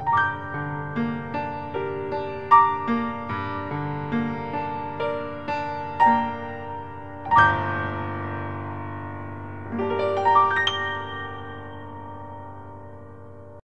you